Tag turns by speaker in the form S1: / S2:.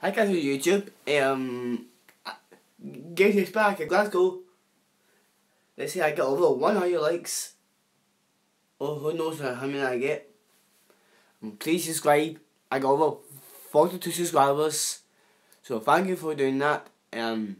S1: Hi guys on YouTube. Um, Gaze back in Glasgow. Let's see I get over 100 likes. Oh, who knows how many I get. And please subscribe. I got over 42 subscribers. So thank you for doing that. Um,